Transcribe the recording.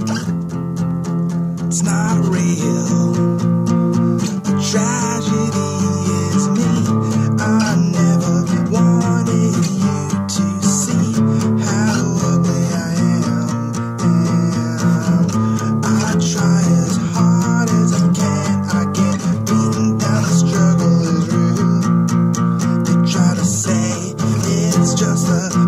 It's not real. The tragedy is me. I never wanted you to see how ugly I am. I try as hard as I can. I get beaten down. The struggle is real. They try to say it's just a